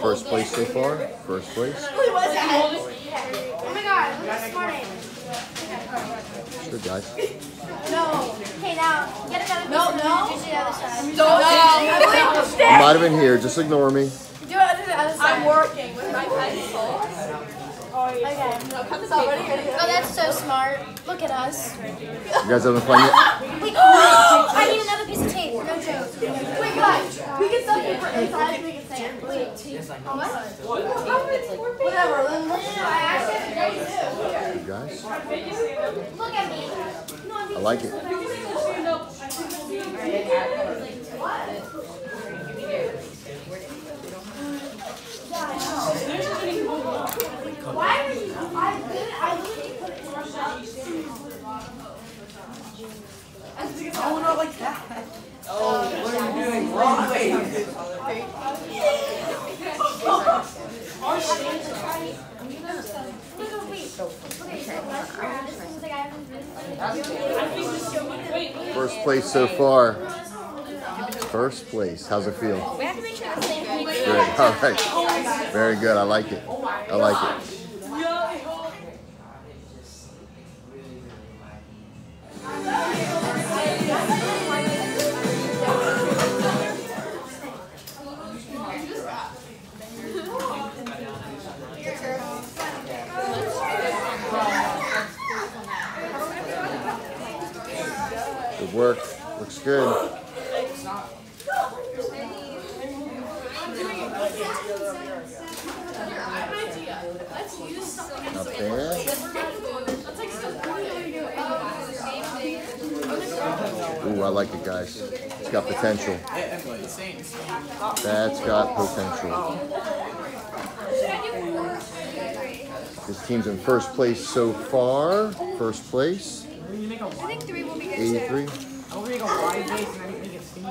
First place so far. First place. Oh my god, look at smart aim. Good guys. No. Okay, now get another No, piece no. do the other side. Don't. You might have been here. Just ignore me. Do it on the other side. I'm working with my pencil. Okay. No, cut this out. Ready? Ready? Oh, that's so smart. Look at us. You guys having fun yet? Wait, oh, I need another piece of tape. No joke. Wait, guys, we can still paper inside. We can say it. Wait. How much? Whatever. Then let's do. I actually do. You guys. Look at me. I'm like it. Why would you? I literally, I literally put it in our shop. Oh, not like that. Oh, what are you doing? Wrong way. Look at wait. Okay, so let's try this. Seems like I haven't really. First place so far. First place. How's it feel? We have to make sure the same thing. Good. All right. Very good. I like it. I like it. worked. Looks good. Up there. Ooh, I like it, guys. It's got potential. That's got potential. This team's in first place so far. First place. A3 make a wide base and then make it skinny,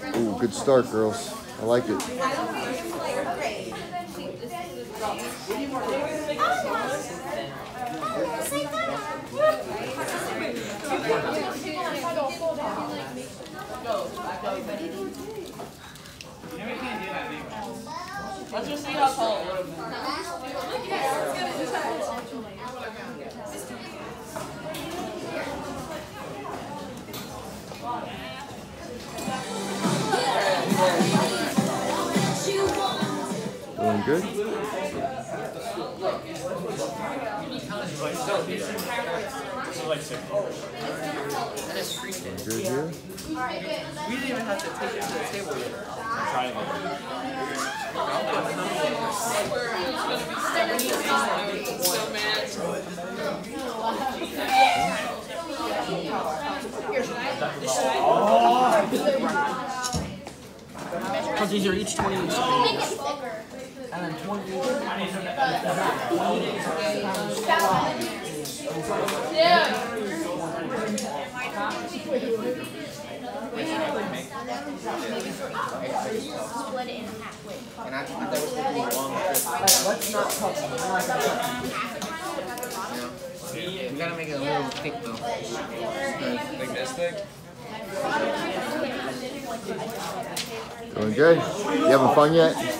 skinny. Ooh, good start, girls. I like it. Let's just see how tall it would have been. Good? Good here? We didn't even have to take it to the table yet. Because these are each 20 inch. Make it thicker. And then 20 Split it in. And I thought was going to be long. Let's not it. We gotta make it a little thick though. Like this thick? Doing good? You having fun yet?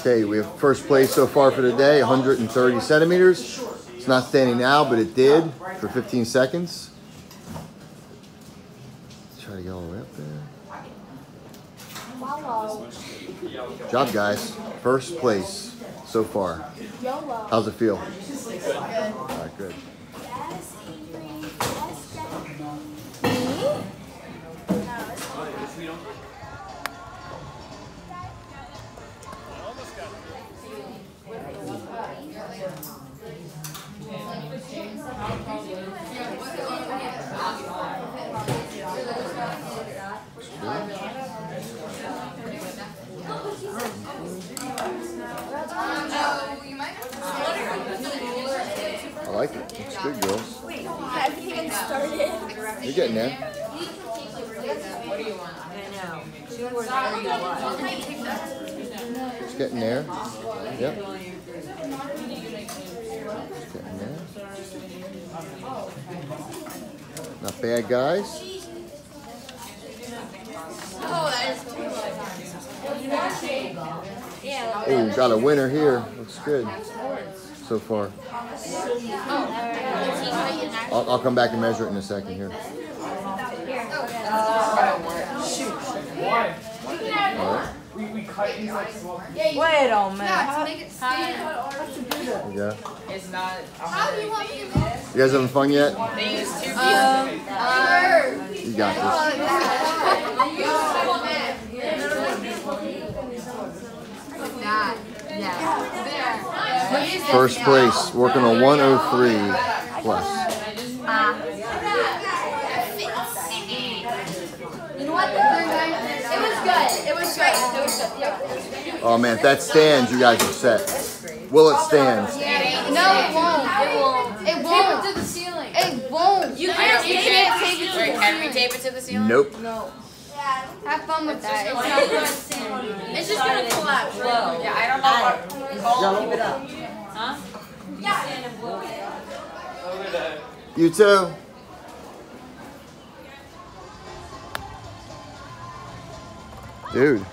Okay, we have first place so far for the day, 130 centimeters. It's not standing now, but it did for 15 seconds. Let's try to get all the way up there. Job, guys. First place so far. How's it feel? All right, good. Yes, started. You're getting there. It's getting there. Yep. It's getting there. Not bad, guys. Oh, got a winner here. Looks good so far. Oh, I'll, I'll come back and measure it in a second here. Wait a minute. Yeah. It's not. How do you want me to You guys having fun yet? They use two um, uh, You got this. First place, working on 103 plus. You? It was good. It was great. It was good. Yeah. Oh man, if that stands, you guys are set. Will it stand? No, it won't. It won't. It won't. Tape it to the ceiling. It won't. You can't. You can't tape it to Wait, the can we ceiling. tape it to the ceiling? Nope. No. Have fun with that. It's not good. It's just gonna collapse. Yeah, I don't know what. Keep it up. You too. Dude.